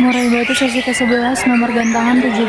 Murai Batu sesi ke-11 nomor gantangan 17.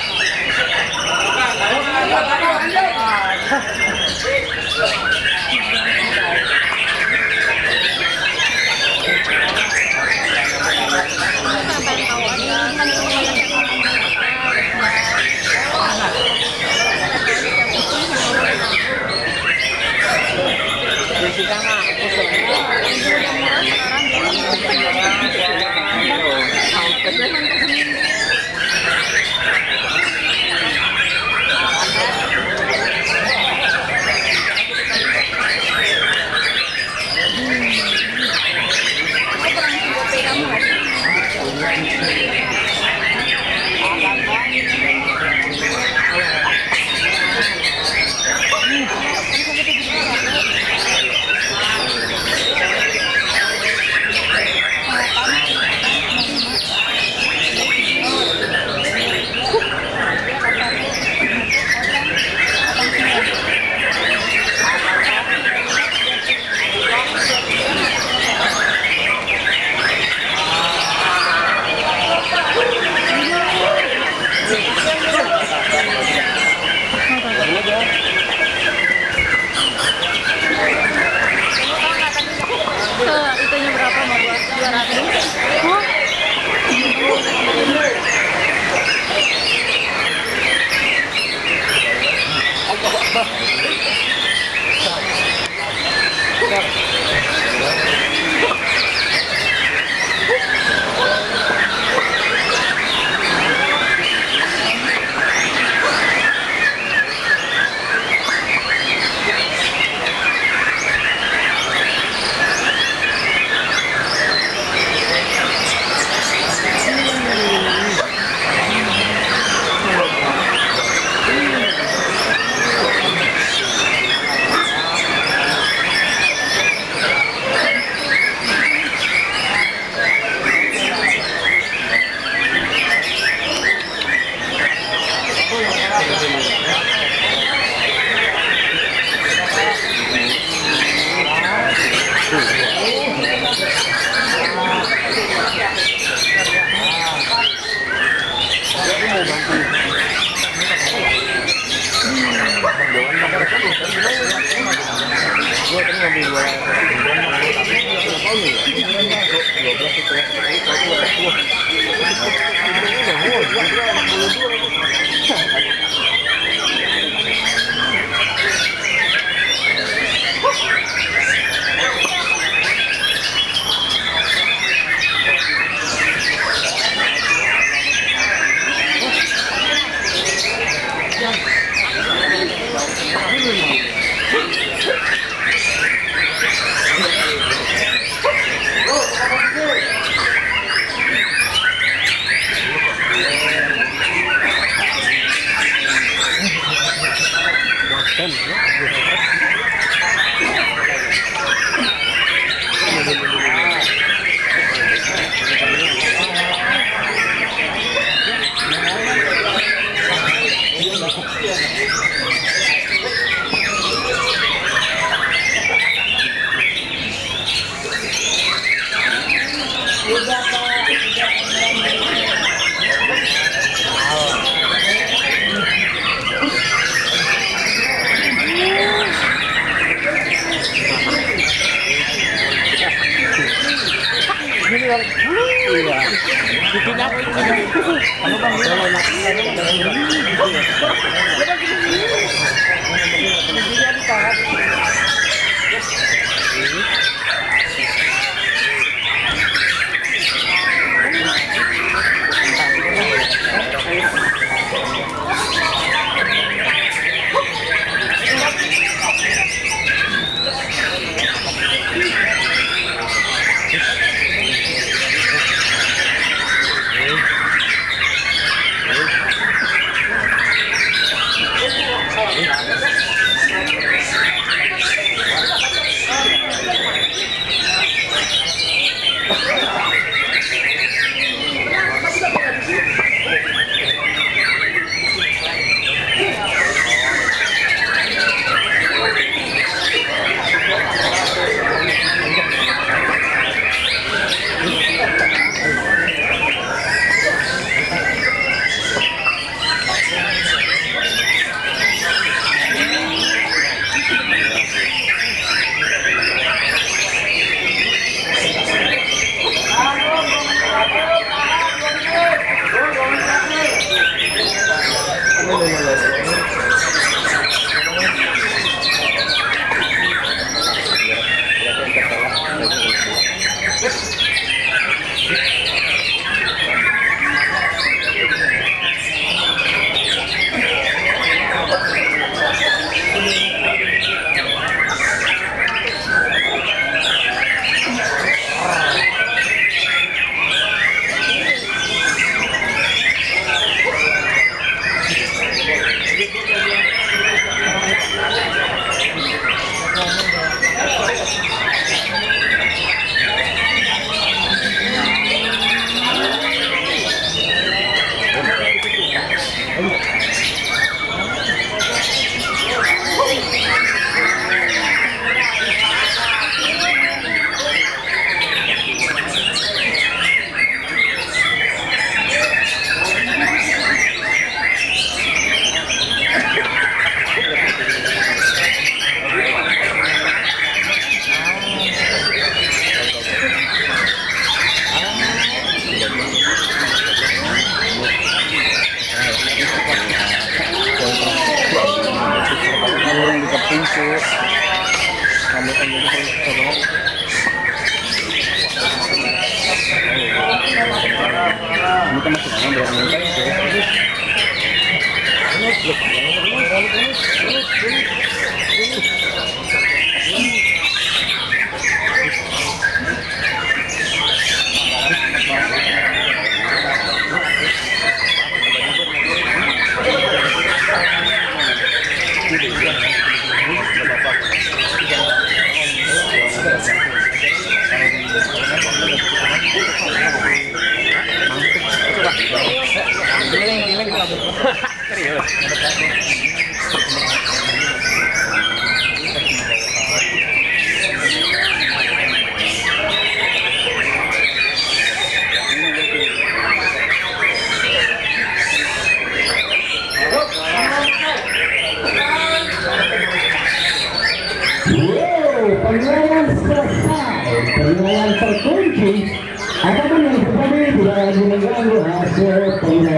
Yeah. Yeah. Ano bang yun? Ano bang yun? ponga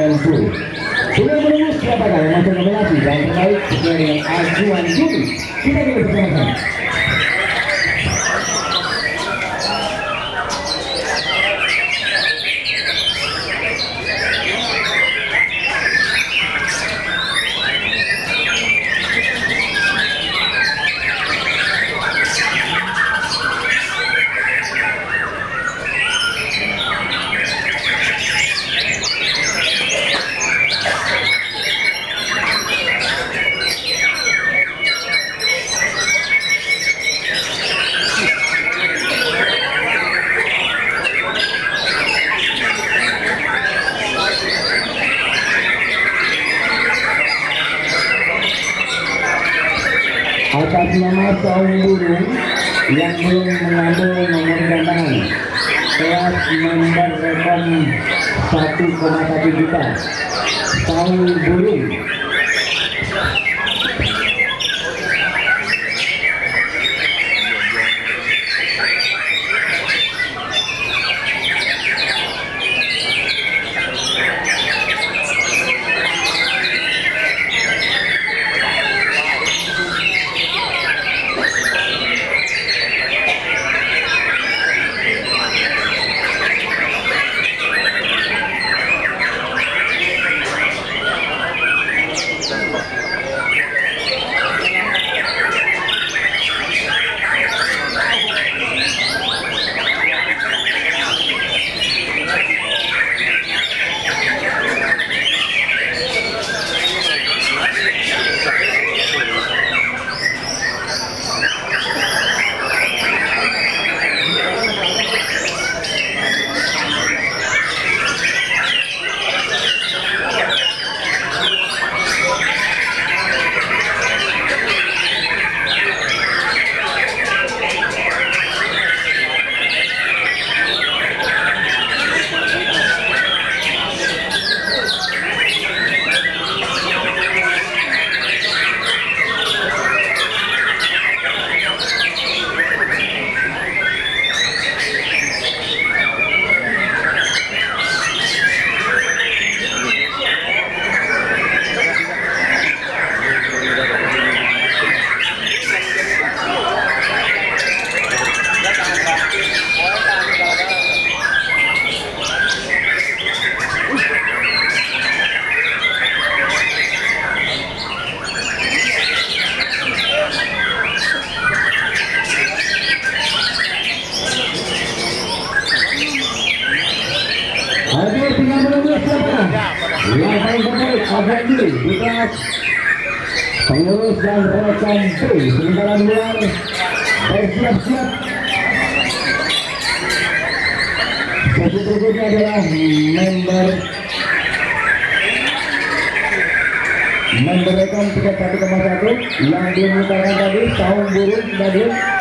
atas nama Saung Burung yang belum mengambil nomor gantangan member rekam 1,1 juta. Saung Burung paling terbaik Afendi di pengurus dan rekan B sementara luar bersiap-siap sesi berikutnya adalah member member rekam 31,1 yang dimutarkan tadi tahun burung sudah